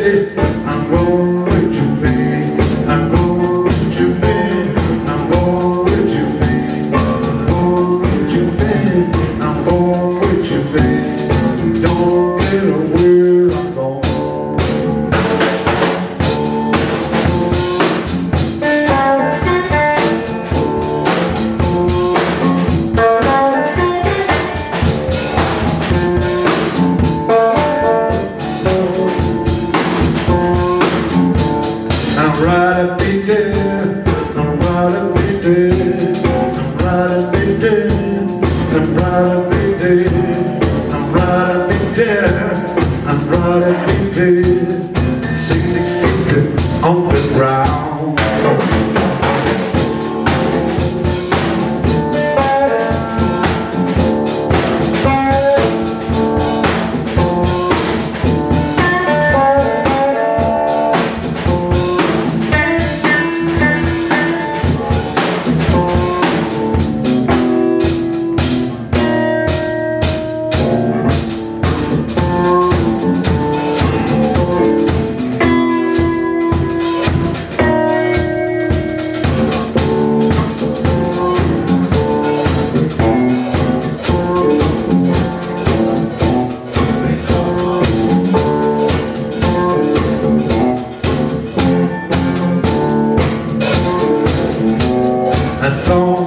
make open right. coração.